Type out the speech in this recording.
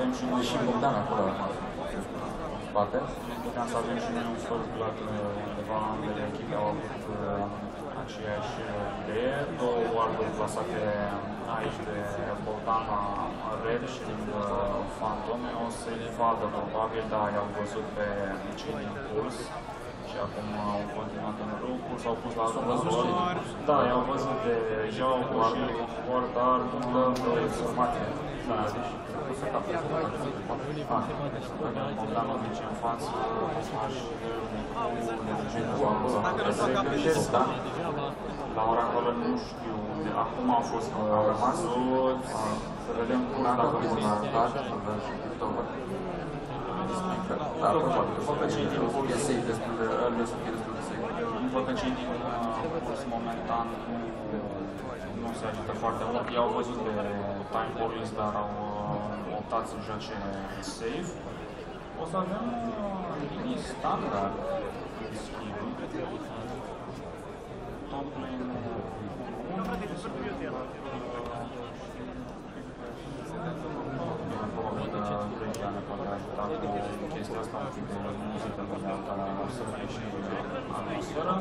Avem și noi Și Bogdan acolo în spate. ne puteam să avem și noi un first blood uh, undeva ambele echipe au avut uh, aceeași uh, idee. Două warduri plasate aici de Bogdan la Red și lângă Fantome o să-i vadă probabil, da, i-au văzut pe cei din Puls și acum au continuat în lucru, s-au pus la S-au văzut cei din Puls. Da, i-au văzut de Jau, și Ward, dar nu dăm informație. Da, O să capă. Ah, Bogdanovici în față, aș Bogdan? La ora actuală nu știu, de acum a fost au rămas, să vedem cum Dacă dacă vreți vor să arăta. avem și TikTok. Da, probabil. Văd că cei din trebuie să fie destul de sec. Văd că cei din uh, curs momentan nu se agită foarte mult. I-au văzut pe time police, dar au optat să joace safe. O să avem uh, linii standard în schimb. Top lane 1, uh, Grădina ne poate ajuta cu chestia asta, un pic de muzică, de alta, să fie și atmosferă.